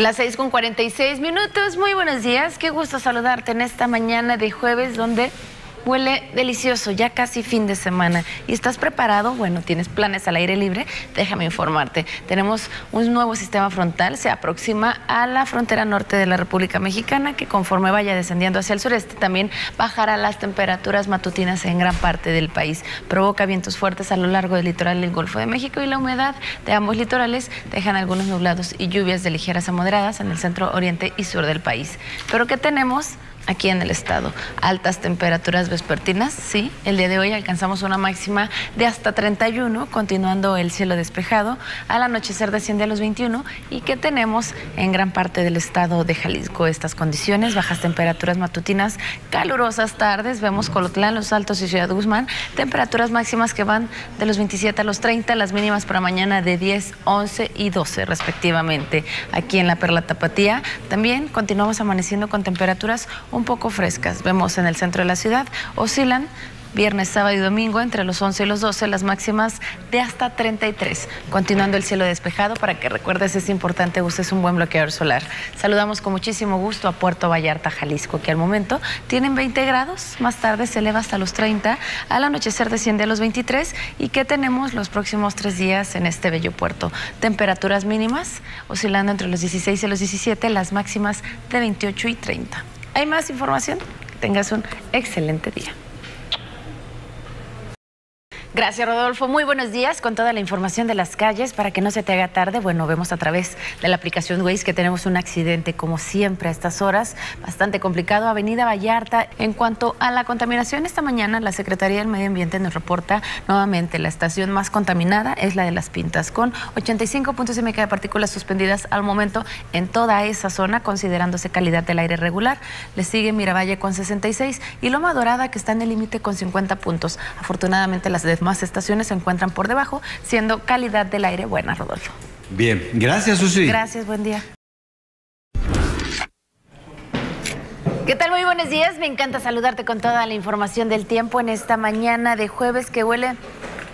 Las 6 con 46 minutos. Muy buenos días. Qué gusto saludarte en esta mañana de jueves donde Huele delicioso, ya casi fin de semana. ¿Y estás preparado? Bueno, tienes planes al aire libre. Déjame informarte. Tenemos un nuevo sistema frontal, se aproxima a la frontera norte de la República Mexicana, que conforme vaya descendiendo hacia el sureste, también bajará las temperaturas matutinas en gran parte del país. Provoca vientos fuertes a lo largo del litoral del Golfo de México y la humedad de ambos litorales dejan algunos nublados y lluvias de ligeras a moderadas en el centro, oriente y sur del país. Pero ¿qué tenemos? Aquí en el estado. Altas temperaturas vespertinas, sí. El día de hoy alcanzamos una máxima de hasta 31, continuando el cielo despejado. Al anochecer desciende a los 21 y que tenemos en gran parte del estado de Jalisco estas condiciones, bajas temperaturas matutinas, calurosas tardes. Vemos Colotlán, Los Altos y Ciudad Guzmán, temperaturas máximas que van de los 27 a los 30, las mínimas para mañana de 10, 11 y 12 respectivamente. Aquí en la Perla Tapatía también continuamos amaneciendo con temperaturas un poco frescas. Vemos en el centro de la ciudad, oscilan viernes, sábado y domingo entre los 11 y los 12, las máximas de hasta 33. Continuando el cielo despejado, para que recuerdes, es importante uses un buen bloqueador solar. Saludamos con muchísimo gusto a Puerto Vallarta, Jalisco, que al momento tienen 20 grados, más tarde se eleva hasta los 30, al anochecer desciende a los 23 y que tenemos los próximos tres días en este bello puerto. Temperaturas mínimas oscilando entre los 16 y los 17, las máximas de 28 y 30. ¿Hay más información? Tengas un excelente día. Gracias, Rodolfo. Muy buenos días con toda la información de las calles para que no se te haga tarde. Bueno, vemos a través de la aplicación Waze que tenemos un accidente, como siempre, a estas horas, bastante complicado. Avenida Vallarta. En cuanto a la contaminación, esta mañana la Secretaría del Medio Ambiente nos reporta nuevamente la estación más contaminada es la de Las Pintas, con 85 puntos de partículas suspendidas al momento en toda esa zona, considerándose calidad del aire regular. Le sigue Miravalle con 66 y Loma Dorada, que está en el límite con 50 puntos. Afortunadamente, las de más estaciones se encuentran por debajo, siendo calidad del aire buena, Rodolfo. Bien, gracias, Susi. Gracias, buen día. ¿Qué tal? Muy buenos días. Me encanta saludarte con toda la información del tiempo en esta mañana de jueves que huele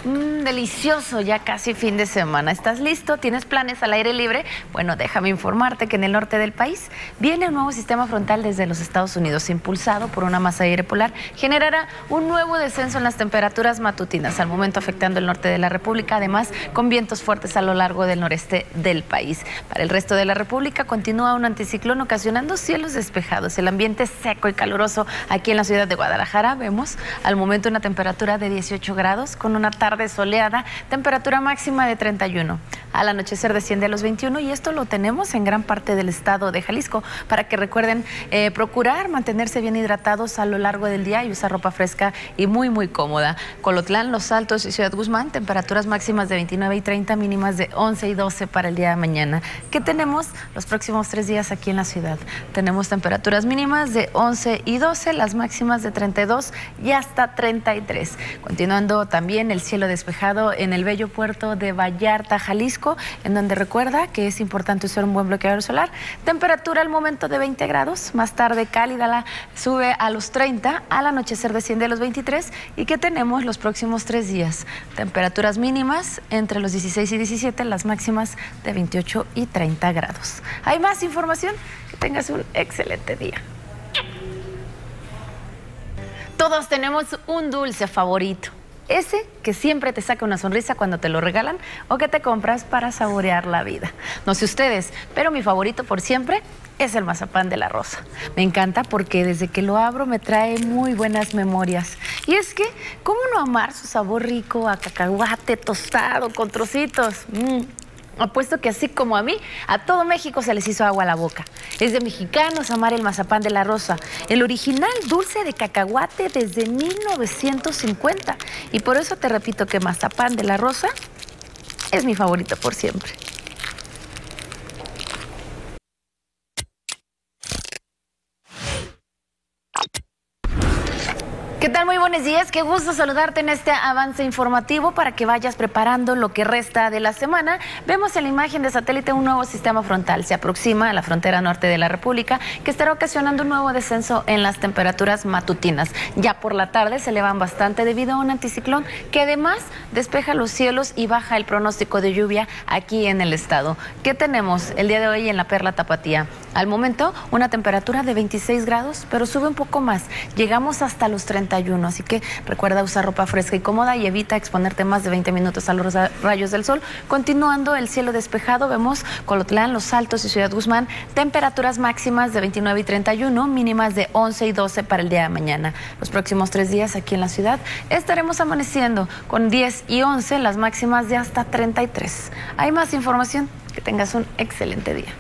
Mmm, delicioso, ya casi fin de semana. ¿Estás listo? ¿Tienes planes al aire libre? Bueno, déjame informarte que en el norte del país viene un nuevo sistema frontal desde los Estados Unidos, impulsado por una masa aire polar. Generará un nuevo descenso en las temperaturas matutinas, al momento afectando el norte de la República, además con vientos fuertes a lo largo del noreste del país. Para el resto de la República continúa un anticiclón ocasionando cielos despejados. El ambiente seco y caluroso aquí en la ciudad de Guadalajara. Vemos al momento una temperatura de 18 grados con una tarde soleada, temperatura máxima de 31. Al anochecer desciende a los 21 y esto lo tenemos en gran parte del estado de Jalisco para que recuerden eh, procurar mantenerse bien hidratados a lo largo del día y usar ropa fresca y muy muy cómoda. Colotlán, Los Altos y Ciudad Guzmán, temperaturas máximas de 29 y 30, mínimas de 11 y 12 para el día de mañana. ¿Qué tenemos los próximos tres días aquí en la ciudad? Tenemos temperaturas mínimas de 11 y 12, las máximas de 32 y hasta 33. Continuando también el cielo despejado en el bello puerto de Vallarta, Jalisco, en donde recuerda que es importante usar un buen bloqueador solar. Temperatura al momento de 20 grados, más tarde cálida la sube a los 30, al anochecer desciende a los 23 y que tenemos los próximos tres días. Temperaturas mínimas entre los 16 y 17, las máximas de 28 y 30 grados. ¿Hay más información? Que tengas un excelente día. Todos tenemos un dulce favorito. Ese que siempre te saca una sonrisa cuando te lo regalan o que te compras para saborear la vida. No sé ustedes, pero mi favorito por siempre es el mazapán de la rosa. Me encanta porque desde que lo abro me trae muy buenas memorias. Y es que, ¿cómo no amar su sabor rico a cacahuate tostado con trocitos? Mm. Apuesto que así como a mí, a todo México se les hizo agua a la boca. Es de mexicanos amar el mazapán de la rosa, el original dulce de cacahuate desde 1950. Y por eso te repito que mazapán de la rosa es mi favorito por siempre. ¿Qué Muy buenos días, qué gusto saludarte en este avance informativo para que vayas preparando lo que resta de la semana. Vemos en la imagen de satélite un nuevo sistema frontal. Se aproxima a la frontera norte de la República que estará ocasionando un nuevo descenso en las temperaturas matutinas. Ya por la tarde se elevan bastante debido a un anticiclón que además despeja los cielos y baja el pronóstico de lluvia aquí en el estado. ¿Qué tenemos el día de hoy en la Perla Tapatía? Al momento, una temperatura de 26 grados, pero sube un poco más. Llegamos hasta los 31 Así que recuerda usar ropa fresca y cómoda y evita exponerte más de 20 minutos a los rayos del sol. Continuando el cielo despejado, vemos Colotlán, Los Altos y Ciudad Guzmán, temperaturas máximas de 29 y 31, mínimas de 11 y 12 para el día de mañana. Los próximos tres días aquí en la ciudad estaremos amaneciendo con 10 y 11, las máximas de hasta 33. Hay más información. Que tengas un excelente día.